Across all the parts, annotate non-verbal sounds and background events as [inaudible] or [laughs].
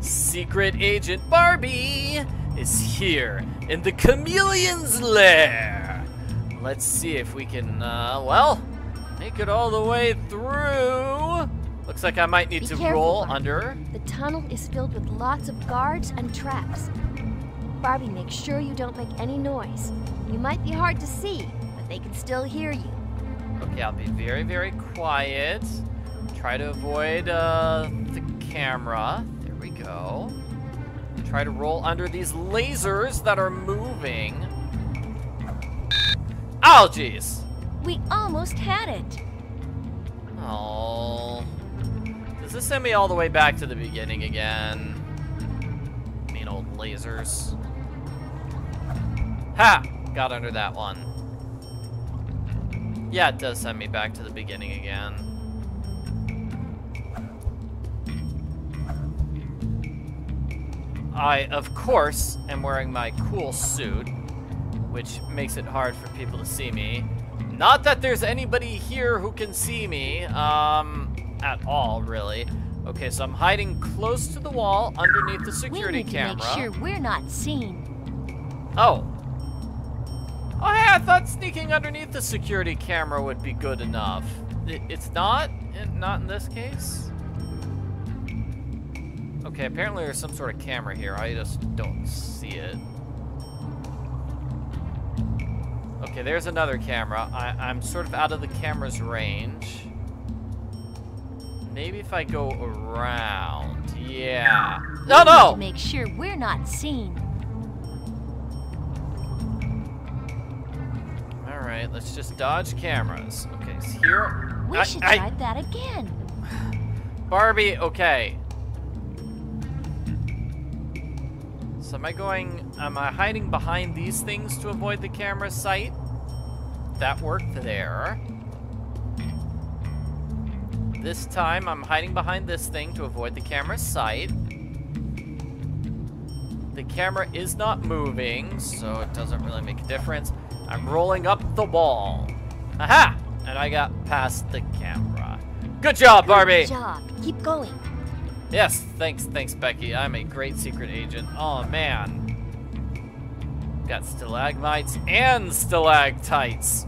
Secret Agent Barbie is here in the Chameleon's lair. Let's see if we can, uh, well, make it all the way through. Looks like I might need Be to careful, roll Barbie. under. The tunnel is filled with lots of guards and traps. Barbie, make sure you don't make any noise. You might be hard to see, but they can still hear you. Okay, I'll be very, very quiet. Try to avoid uh, the camera. There we go. Try to roll under these lasers that are moving. Oh, jeez. We almost had it. Oh. Does this send me all the way back to the beginning again? Mean old lasers. Ha! Got under that one. Yeah, it does send me back to the beginning again. I, of course, am wearing my cool suit, which makes it hard for people to see me. Not that there's anybody here who can see me, um, at all, really. Okay, so I'm hiding close to the wall underneath the security we need camera. to make sure we're not seen. Oh. Oh, hey, I thought sneaking underneath the security camera would be good enough. It's not? In- Not in this case? Okay, apparently there's some sort of camera here. I just don't see it. Okay, there's another camera. I I'm sort of out of the camera's range. Maybe if I go around. Yeah. No, no! make sure we're not seen. Let's just dodge cameras. Okay, so here. We I- should I- try that again. Barbie, okay. So am I going, am I hiding behind these things to avoid the camera sight? That worked there. This time I'm hiding behind this thing to avoid the camera sight. The camera is not moving, so it doesn't really make a difference. I'm rolling up the wall. Aha! And I got past the camera. Good job, Barbie! Good job. Keep going. Yes, thanks, thanks, Becky. I'm a great secret agent. Oh, man. Got stalagmites and stalactites.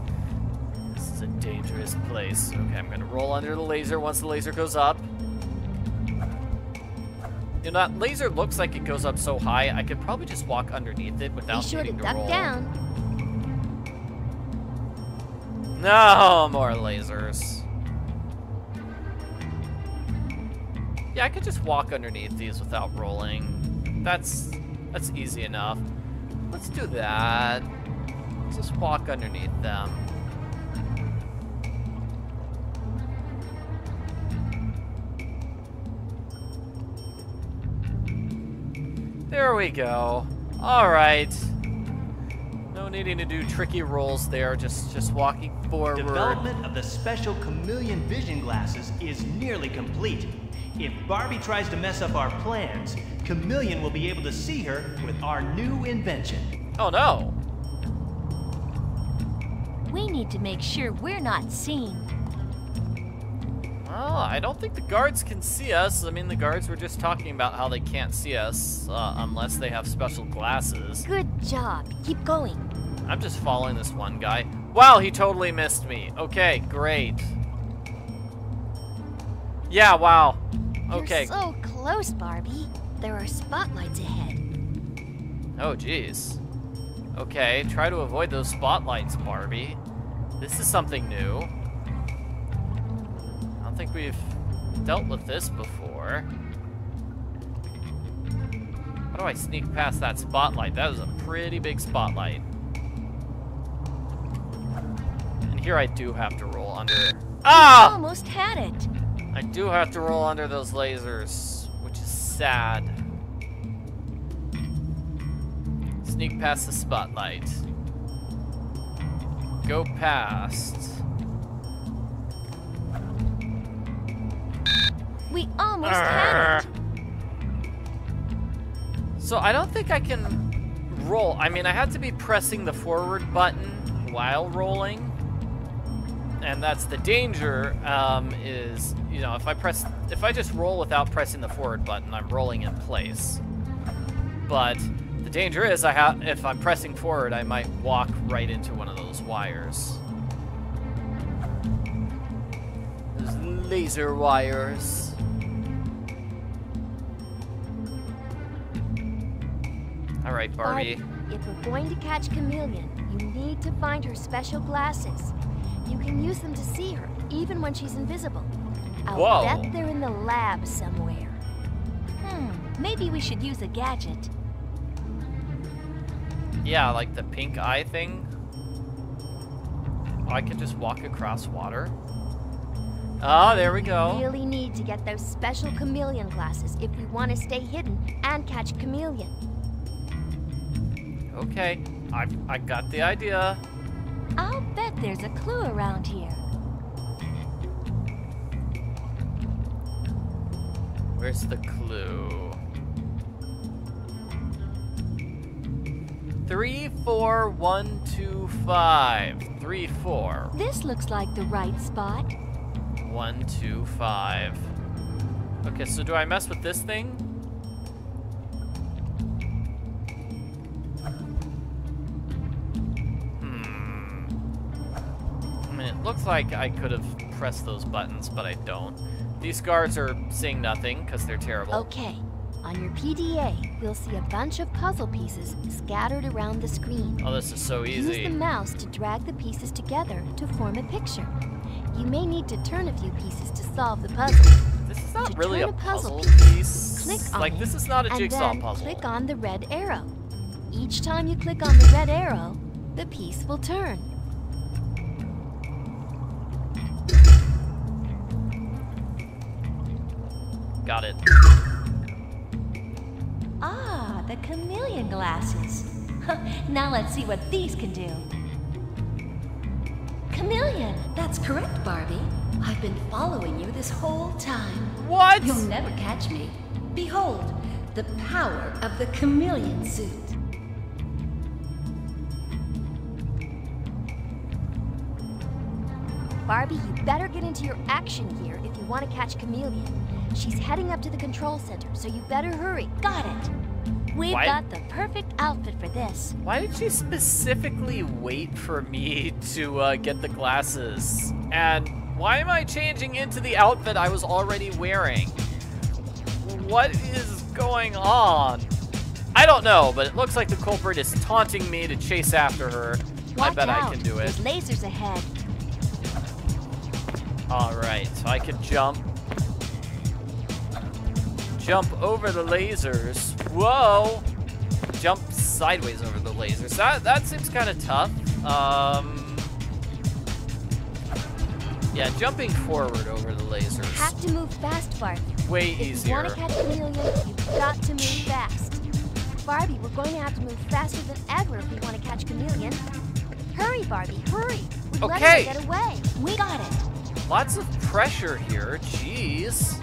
This is a dangerous place. Okay, I'm gonna roll under the laser once the laser goes up. You know, that laser looks like it goes up so high, I could probably just walk underneath it Be without sure to needing to, duck roll. down. No, more lasers. Yeah, I could just walk underneath these without rolling. That's that's easy enough. Let's do that. Just walk underneath them. There we go. All right. No needing to do tricky rolls there. Just just walking forward. Development of the special chameleon vision glasses is nearly complete. If Barbie tries to mess up our plans, Chameleon will be able to see her with our new invention. Oh no. We need to make sure we're not seen. Well, I don't think the guards can see us. I mean, the guards were just talking about how they can't see us uh, unless they have special glasses. Good job. Keep going. I'm just following this one guy. Wow, he totally missed me. Okay, great. Yeah, wow. Okay. You're so close, Barbie. There are spotlights ahead. Oh, jeez. Okay, try to avoid those spotlights, Barbie. This is something new. I think we've dealt with this before. How do I sneak past that spotlight? That was a pretty big spotlight. And here I do have to roll under. Ah! Almost had it. I do have to roll under those lasers, which is sad. Sneak past the spotlight. Go past. We almost had it. So I don't think I can roll. I mean, I have to be pressing the forward button while rolling. and that's the danger. Um, is you know if I press if I just roll without pressing the forward button, I'm rolling in place. But the danger is I have if I'm pressing forward, I might walk right into one of those wires. Those laser wires. All right, Barbie. if we're going to catch Chameleon, you need to find her special glasses. You can use them to see her, even when she's invisible. I'll Whoa. bet they're in the lab somewhere. Hmm, maybe we should use a gadget. Yeah, like the pink eye thing. I can just walk across water. Oh, there we go. We really need to get those special chameleon glasses if we want to stay hidden and catch Chameleon. Okay, I I got the idea. I'll bet there's a clue around here. Where's the clue? Three, four, one, two, five. Three, four. This looks like the right spot. One, two, five. Okay, so do I mess with this thing? Looks like I could have pressed those buttons, but I don't. These guards are seeing nothing because they're terrible. Okay, on your PDA, you'll see a bunch of puzzle pieces scattered around the screen. Oh, this is so easy. Use the mouse to drag the pieces together to form a picture. You may need to turn a few pieces to solve the puzzle. This is not to really a a puzzle puzzle piece. Click on like it, this is not a and jigsaw then puzzle. click on the red arrow. Each time you click on the red arrow, the piece will turn. Got it. Ah, the chameleon glasses. now let's see what these can do. Chameleon! That's correct, Barbie. I've been following you this whole time. What? You'll never catch me. Behold, the power of the chameleon suit. Barbie, you better get into your action gear if you want to catch Chameleon. She's heading up to the control center, so you better hurry. Got it. We've Why- got the perfect outfit for this. Why did she specifically wait for me [laughs] to uh, get the glasses? And why am I changing into the outfit I was already wearing? What is going on? I don't know, but it looks like the culprit is taunting me to chase after her. I bet out. I can do it. There's lasers ahead. Alright, so I can jump. Jump over the lasers. Whoa! Jump sideways over the lasers. That that seems kind of tough. Um, yeah, jumping forward over the lasers. Have to move fast, Barbie. Way If you easier. want to catch Chameleon, you've got to move fast. Barbie, we're going to have to move faster than ever if we want to catch Chameleon. Hurry, Barbie, hurry. We're letting Okay. her get away. We got it. Lots of pressure here. Jeez.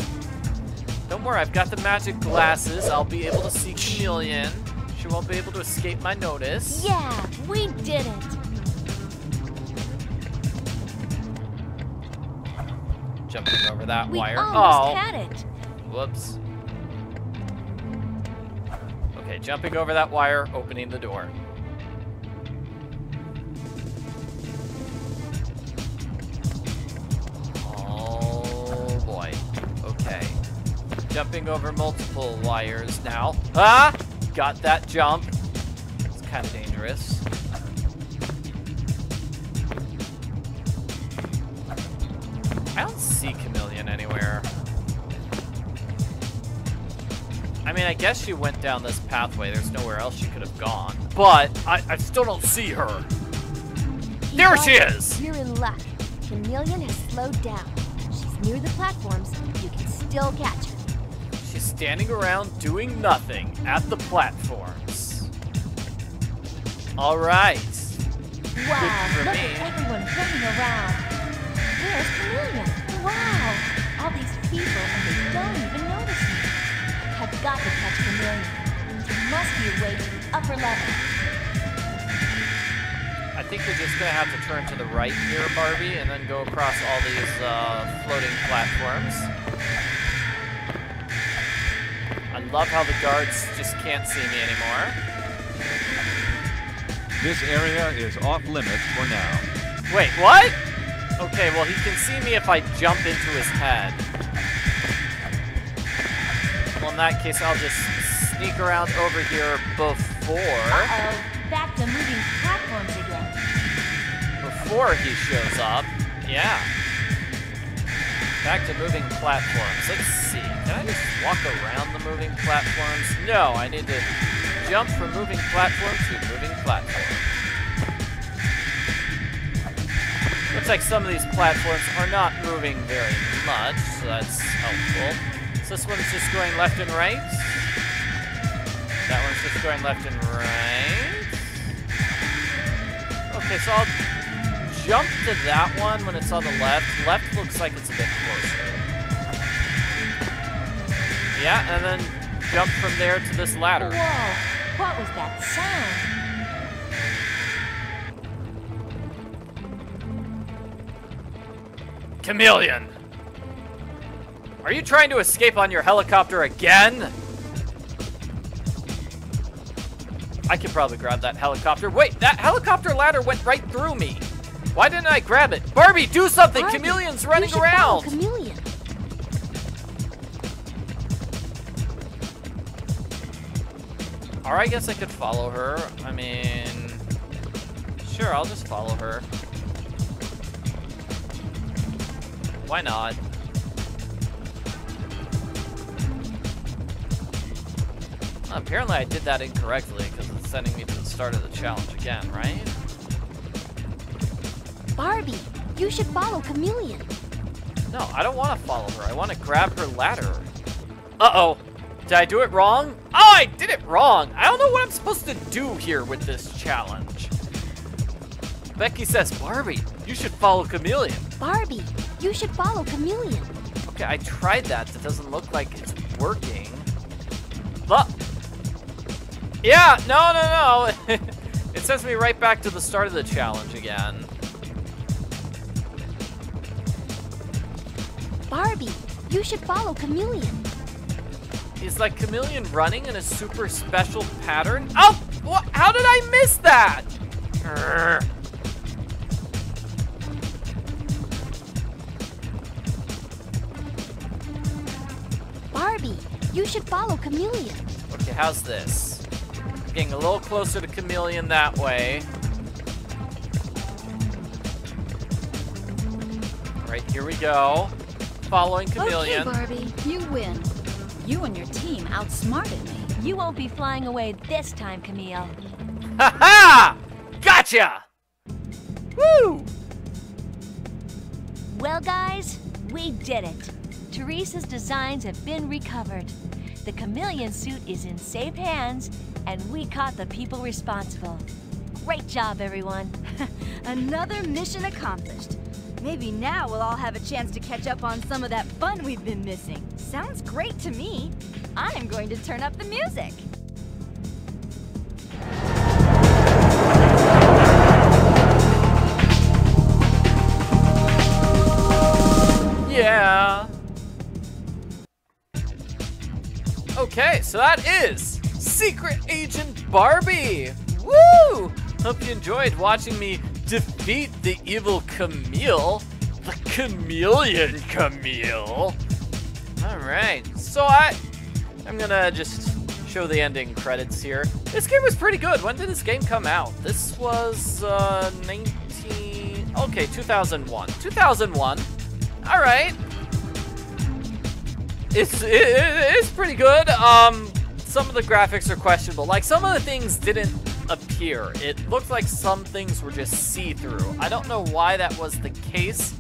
Don't worry, I've got the magic glasses. I'll be able to see Chameleon. She won't be able to escape my notice. Yeah, we did it. Jumping over that We wire. almost oh. had it. Whoops. Okay, jumping over that wire, opening the door. Jumping over multiple wires now. Ah! Got that jump. It's kind of dangerous. I don't see Chameleon anywhere. I mean, I guess she went down this pathway. There's nowhere else she could have gone. But I, I still don't see her. There she is! You're in luck. Chameleon has slowed down. She's near the platforms. You can still catch her. Standing around doing nothing at the platforms. All right. Wow, look at everyone running around. Where's Chameleon? Wow, all these people and they don't even notice me. I've got to catch Chameleon. There must be a way to the upper level. I think you're just gonna have to turn to the right here, Barbie, and then go across all these uh, floating platforms. Love how the guards just can't see me anymore. This area is off limits for now. Wait, what? Okay, well he can see me if I jump into his head. Well, in that case, I'll just sneak around over here before Uh-oh, back to moving platforms again. before he shows up. Yeah. Back to moving platforms. Let's see. Can I just walk around the moving platforms? No, I need to jump from moving platform to moving platform. Looks like some of these platforms are not moving very much, so that's helpful. So this one's just going left and right. That one's just going left and right. Okay, so I'll jump to that one when it's on the left. Left looks like Yeah, and then jump from there to this ladder. Whoa, what was that sound? Chameleon! Are you trying to escape on your helicopter again? I could probably grab that helicopter. Wait, that helicopter ladder went right through me. Why didn't I grab it? Barbie, do something! Barbie, Chameleon's running around! Chameleon. Or I guess I could follow her. I mean, sure, I'll just follow her. Why not? Well, apparently I did that incorrectly because it's sending me to the start of the challenge again, right? Barbie, you should follow Chameleon. No, I don't want to follow her. I want to grab her ladder. Uh-oh. Did I do it wrong? Oh, I did it wrong. I don't know what I'm supposed to do here with this challenge. Becky says, Barbie, you should follow Chameleon. Barbie, you should follow Chameleon. Okay, I tried that. That doesn't look like it's working. But, yeah, no, no, no. [laughs] it sends me right back to the start of the challenge again. Barbie, you should follow Chameleon. Is like Chameleon running in a super special pattern? Oh, wha- how did I miss that? Grr. Barbie, you should follow Chameleon. Okay, how's this? Getting a little closer to Chameleon that way. All right, here we go. Following Chameleon. Okay, Barbie, you win. You and your team outsmarted me. You won't be flying away this time, Camille. Ha ha! Gotcha! Woo! Well, guys, we did it. Teresa's designs have been recovered. The chameleon suit is in safe hands, and we caught the people responsible. Great job, everyone. [laughs] Another mission accomplished. Maybe now we'll all have a chance to catch up on some of that fun we've been missing. Sounds great to me. I'm going to turn up the music. Yeah. Okay, so that is Secret Agent Barbie. Woo! Hope you enjoyed watching me defeat the evil Camille, the chameleon Camille. All right, so I, I'm gonna just show the ending credits here. This game was pretty good. When did this game come out? This was uh, 19. Okay, 2001. 2001. All right. It's it, it- it's pretty good. Um, some of the graphics are questionable. Like some of the things didn't appear. It looked like some things were just see-through. I don't know why that was the case.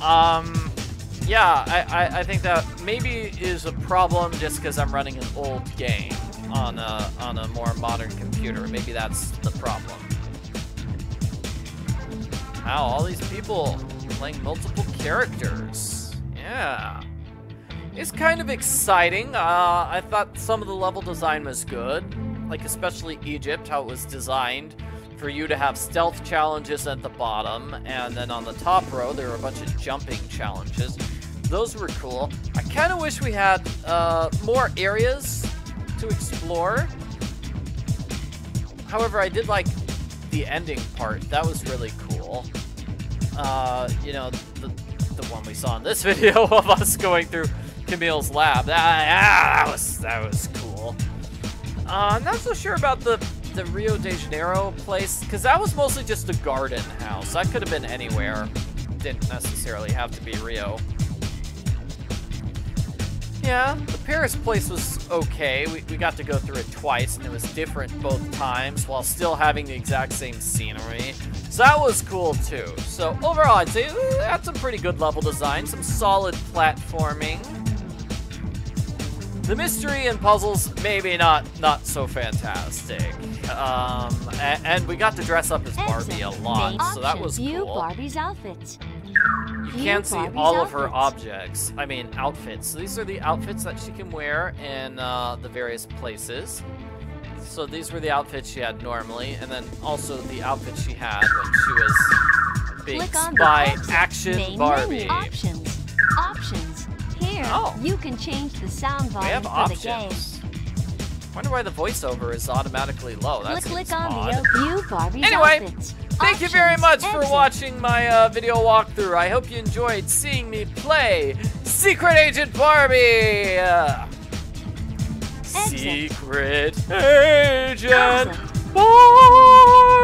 Um, yeah, I, I, I think that maybe is a problem just because I'm running an old game on a on a more modern computer. Maybe that's the problem. Wow, all these people playing multiple characters. Yeah. It's kind of exciting. Uh, I thought some of the level design was good. Like, especially Egypt, how it was designed. for you to have stealth challenges at the bottom, and then on the top row there were a bunch of jumping challenges. Those were cool. I kind of wish we had uh, more areas to explore. However, I did like the ending part. That was really cool. Uh, you know, the, the one we saw in this [laughs] video of us going through Camille's lab. That, ah, that was that was cool. Uh, I'm not so sure about the the Rio de Janeiro place because that was mostly just a garden house. That could have been anywhere. Didn't necessarily have to be Rio. Yeah, the Paris place was okay. We, we got to go through it twice, and it was different both times while still having the exact same scenery. So that was cool too. So overall, I'd say that's some pretty good level design, some solid platforming. The mystery and puzzles, maybe not not so fantastic. Um, and, and we got to dress up as Barbie a lot, so that was View cool. Barbie's outfits. You can't see all of her objects. I mean, outfits. So these are the outfits that she can wear in uh, the various places. So these were the outfits she had normally, and then also the outfits she had when she was being Click on spy the exit. action Main Barbie. Menu. Options. Options. Here, Oh. you can change the sound We volume have for the game. Wonder why the voiceover is automatically low. That Click, click on odd. the View Barbie's Anyway. Thank you very much for watching my uh, video walkthrough. I hope you enjoyed seeing me play Secret Agent Barbie. Uh. Secret Agent Barbie.